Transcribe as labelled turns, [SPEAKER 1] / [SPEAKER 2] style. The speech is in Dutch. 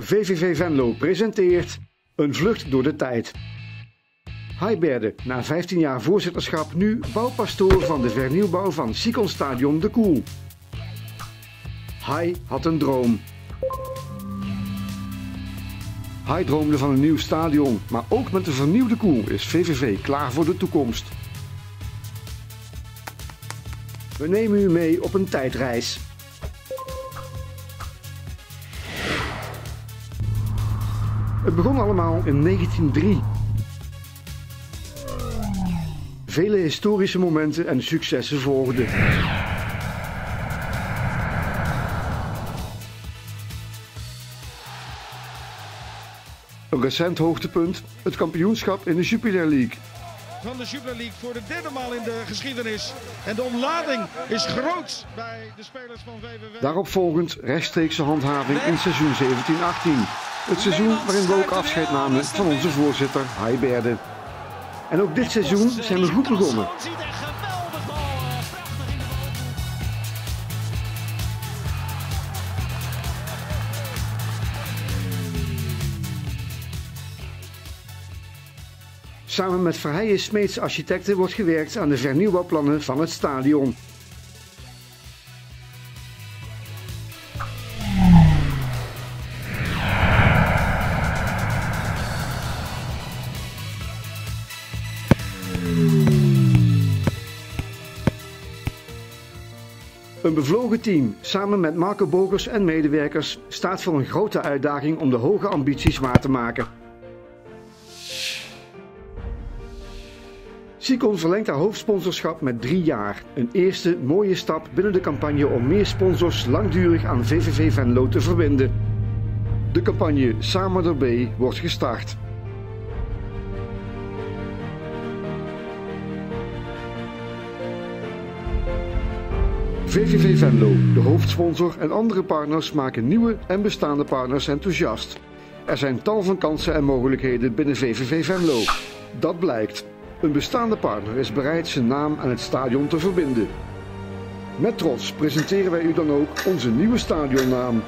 [SPEAKER 1] VVV Venlo presenteert Een vlucht door de tijd. Hi Berde, na 15 jaar voorzitterschap nu bouwpastoor van de vernieuwbouw van Sikon Stadion De Koel. Hai had een droom. Hai droomde van een nieuw stadion, maar ook met de vernieuwde Koel is VVV klaar voor de toekomst. We nemen u mee op een tijdreis. Het begon allemaal in 1903. Vele historische momenten en successen volgden. Een recent hoogtepunt, het kampioenschap in de Jupiler League.
[SPEAKER 2] Van de Jupiler League voor de derde maal in de geschiedenis. En de omlading is groot bij de spelers van VVV.
[SPEAKER 1] Daarop volgend rechtstreekse handhaving in seizoen 17-18. Het seizoen waarin we ook afscheid namen van onze voorzitter Hai Berde. En ook dit seizoen zijn we goed begonnen. Samen met Verheijen Smeets Architecten wordt gewerkt aan de vernieuwbouwplannen van het stadion. Een bevlogen team, samen met Marco Bogers en medewerkers, staat voor een grote uitdaging om de hoge ambities waar te maken. Sikon verlengt haar hoofdsponsorschap met drie jaar. Een eerste mooie stap binnen de campagne om meer sponsors langdurig aan VVV Venlo te verbinden. De campagne Samen erbij wordt gestart. VVV Venlo, de hoofdsponsor en andere partners maken nieuwe en bestaande partners enthousiast. Er zijn tal van kansen en mogelijkheden binnen VVV Venlo. Dat blijkt. Een bestaande partner is bereid zijn naam aan het stadion te verbinden. Met trots presenteren wij u dan ook onze nieuwe stadionnaam.